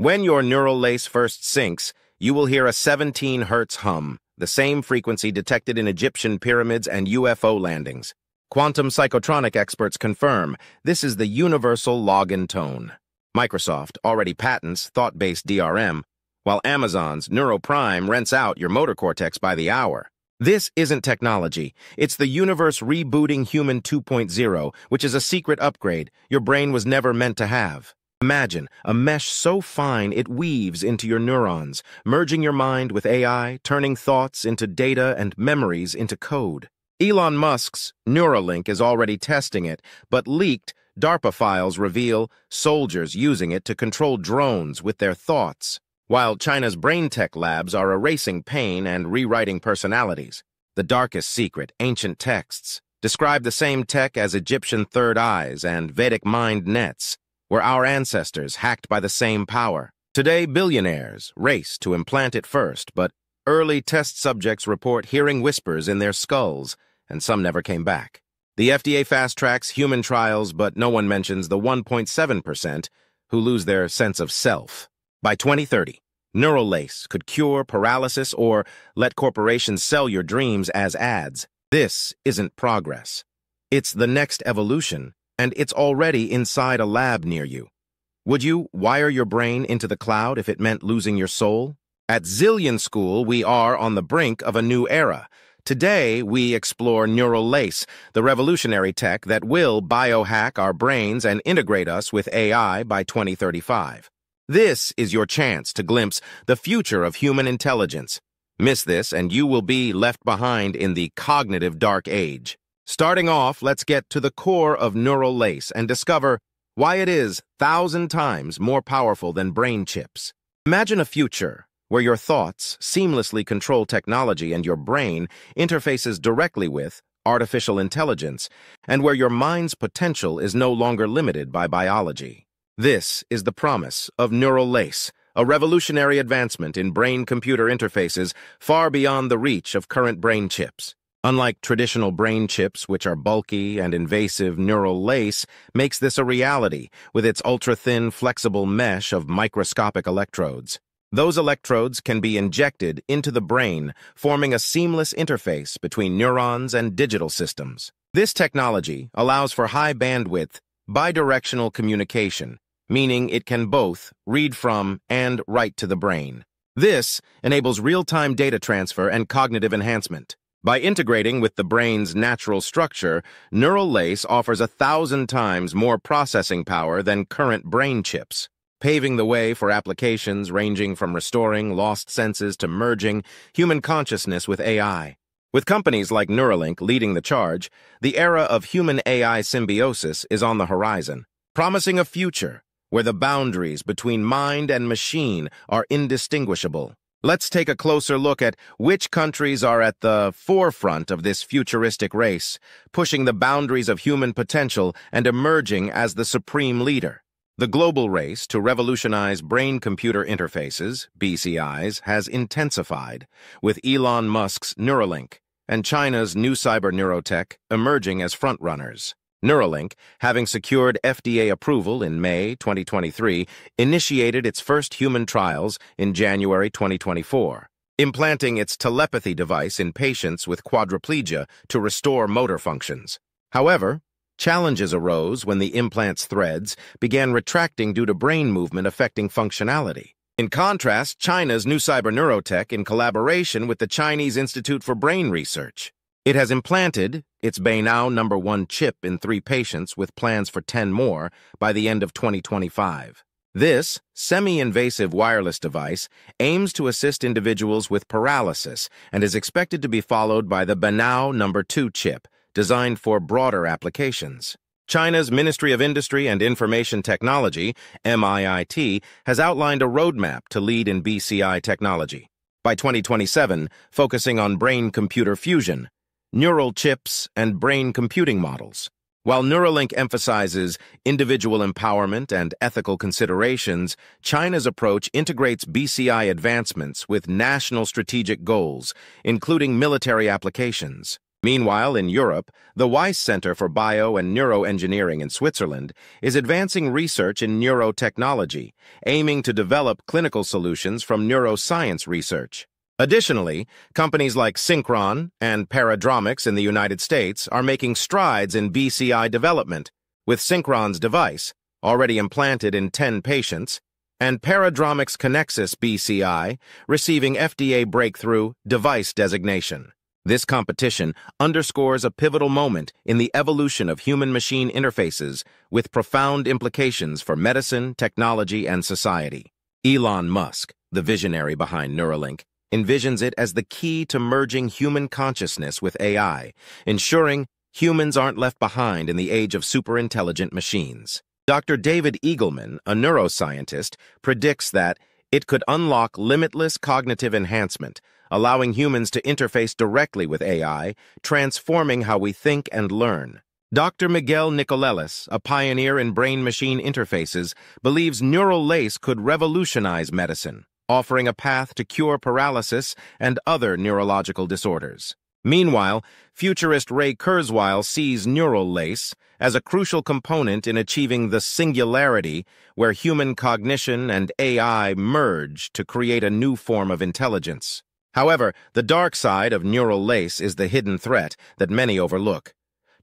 When your neural lace first syncs, you will hear a 17 hertz hum, the same frequency detected in Egyptian pyramids and UFO landings. Quantum psychotronic experts confirm this is the universal login tone. Microsoft already patents thought-based DRM, while Amazon's NeuroPrime rents out your motor cortex by the hour. This isn't technology. It's the universe rebooting Human 2.0, which is a secret upgrade your brain was never meant to have. Imagine a mesh so fine it weaves into your neurons, merging your mind with AI, turning thoughts into data and memories into code. Elon Musk's Neuralink is already testing it, but leaked DARPA files reveal soldiers using it to control drones with their thoughts while China's brain tech labs are erasing pain and rewriting personalities. The darkest secret, ancient texts, describe the same tech as Egyptian third eyes and Vedic mind nets, were our ancestors hacked by the same power. Today, billionaires race to implant it first, but early test subjects report hearing whispers in their skulls, and some never came back. The FDA fast-tracks human trials, but no one mentions the 1.7% who lose their sense of self. By 2030, neural lace could cure paralysis or let corporations sell your dreams as ads. This isn't progress. It's the next evolution, and it's already inside a lab near you. Would you wire your brain into the cloud if it meant losing your soul? At Zillion School, we are on the brink of a new era. Today, we explore Neural Lace, the revolutionary tech that will biohack our brains and integrate us with AI by 2035. This is your chance to glimpse the future of human intelligence. Miss this and you will be left behind in the cognitive dark age. Starting off, let's get to the core of neural lace and discover why it is thousand times more powerful than brain chips. Imagine a future where your thoughts seamlessly control technology and your brain interfaces directly with artificial intelligence, and where your mind's potential is no longer limited by biology. This is the promise of Neural Lace, a revolutionary advancement in brain-computer interfaces far beyond the reach of current brain chips. Unlike traditional brain chips, which are bulky and invasive, Neural Lace makes this a reality with its ultra-thin, flexible mesh of microscopic electrodes. Those electrodes can be injected into the brain, forming a seamless interface between neurons and digital systems. This technology allows for high bandwidth, bidirectional communication, meaning it can both read from and write to the brain. This enables real-time data transfer and cognitive enhancement. By integrating with the brain's natural structure, Neural Lace offers a thousand times more processing power than current brain chips, paving the way for applications ranging from restoring lost senses to merging human consciousness with AI. With companies like Neuralink leading the charge, the era of human-AI symbiosis is on the horizon, promising a future where the boundaries between mind and machine are indistinguishable. Let's take a closer look at which countries are at the forefront of this futuristic race, pushing the boundaries of human potential and emerging as the supreme leader. The global race to revolutionize brain-computer interfaces, BCIs, has intensified, with Elon Musk's Neuralink and China's NeuCyber Neurotech emerging as frontrunners. Neuralink, having secured FDA approval in May 2023, initiated its first human trials in January 2024, implanting its telepathy device in patients with quadriplegia to restore motor functions. However, challenges arose when the implant's threads began retracting due to brain movement affecting functionality. In contrast, China's NeuCyber Neurotech in collaboration with the Chinese Institute for Brain Research it has implanted its Beinao number one chip in three patients with plans for 10 more by the end of 2025. This semi-invasive wireless device aims to assist individuals with paralysis and is expected to be followed by the Beinao number 2 chip, designed for broader applications. China's Ministry of Industry and Information Technology, MIIT, has outlined a roadmap to lead in BCI technology. By 2027, focusing on brain-computer fusion, neural chips, and brain computing models. While Neuralink emphasizes individual empowerment and ethical considerations, China's approach integrates BCI advancements with national strategic goals, including military applications. Meanwhile, in Europe, the Wyss Center for Bio and Neuroengineering in Switzerland is advancing research in neurotechnology, aiming to develop clinical solutions from neuroscience research. Additionally, companies like Synchron and Paradromics in the United States are making strides in BCI development, with Synchron's device, already implanted in 10 patients, and Paradromics Connexus BCI receiving FDA breakthrough device designation. This competition underscores a pivotal moment in the evolution of human-machine interfaces with profound implications for medicine, technology, and society. Elon Musk, the visionary behind Neuralink, envisions it as the key to merging human consciousness with AI, ensuring humans aren't left behind in the age of superintelligent machines. Dr. David Eagleman, a neuroscientist, predicts that it could unlock limitless cognitive enhancement, allowing humans to interface directly with AI, transforming how we think and learn. Dr. Miguel Nicolelis, a pioneer in brain-machine interfaces, believes neural lace could revolutionize medicine, offering a path to cure paralysis and other neurological disorders. Meanwhile, futurist Ray Kurzweil sees neural lace as a crucial component in achieving the singularity where human cognition and AI merge to create a new form of intelligence. However, the dark side of neural lace is the hidden threat that many overlook.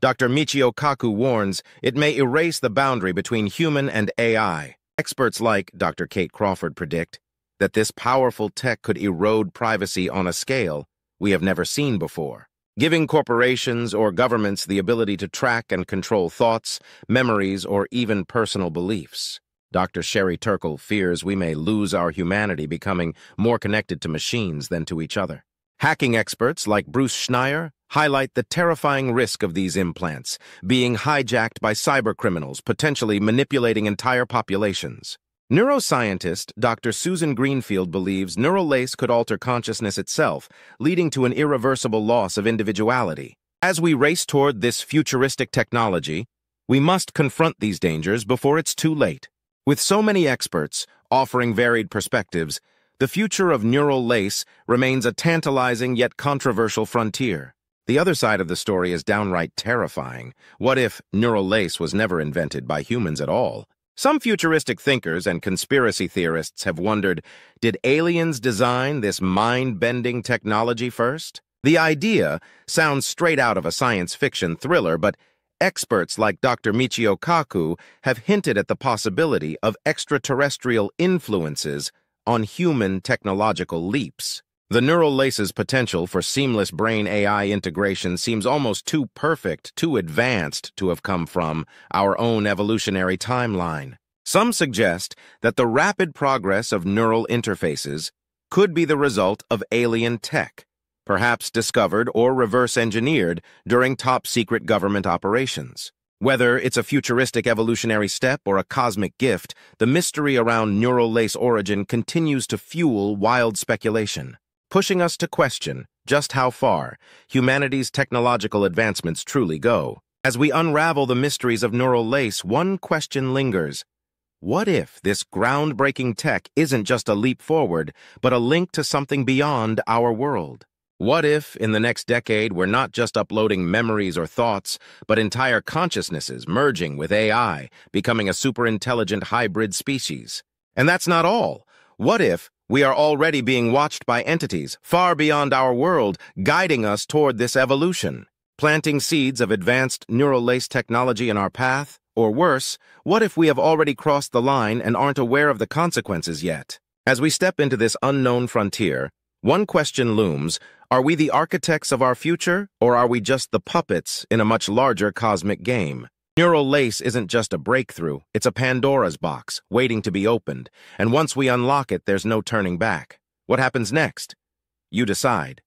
Dr. Michio Kaku warns it may erase the boundary between human and AI. Experts like Dr. Kate Crawford predict that this powerful tech could erode privacy on a scale we have never seen before, giving corporations or governments the ability to track and control thoughts, memories, or even personal beliefs. Dr. Sherry Turkle fears we may lose our humanity becoming more connected to machines than to each other. Hacking experts like Bruce Schneier highlight the terrifying risk of these implants being hijacked by cybercriminals, potentially manipulating entire populations. Neuroscientist Dr. Susan Greenfield believes neural lace could alter consciousness itself, leading to an irreversible loss of individuality. As we race toward this futuristic technology, we must confront these dangers before it's too late. With so many experts offering varied perspectives, the future of neural lace remains a tantalizing yet controversial frontier. The other side of the story is downright terrifying. What if neural lace was never invented by humans at all? Some futuristic thinkers and conspiracy theorists have wondered, did aliens design this mind-bending technology first? The idea sounds straight out of a science fiction thriller, but Experts like Dr. Michio Kaku have hinted at the possibility of extraterrestrial influences on human technological leaps. The neural lace's potential for seamless brain-AI integration seems almost too perfect, too advanced to have come from our own evolutionary timeline. Some suggest that the rapid progress of neural interfaces could be the result of alien tech, perhaps discovered or reverse-engineered during top-secret government operations. Whether it's a futuristic evolutionary step or a cosmic gift, the mystery around neural lace origin continues to fuel wild speculation, pushing us to question just how far humanity's technological advancements truly go. As we unravel the mysteries of neural lace, one question lingers. What if this groundbreaking tech isn't just a leap forward, but a link to something beyond our world? What if, in the next decade, we're not just uploading memories or thoughts, but entire consciousnesses merging with AI, becoming a superintelligent hybrid species? And that's not all. What if we are already being watched by entities far beyond our world, guiding us toward this evolution? Planting seeds of advanced neural lace technology in our path? Or worse, what if we have already crossed the line and aren't aware of the consequences yet? As we step into this unknown frontier, one question looms, are we the architects of our future, or are we just the puppets in a much larger cosmic game? Neural lace isn't just a breakthrough, it's a Pandora's box, waiting to be opened, and once we unlock it, there's no turning back. What happens next? You decide.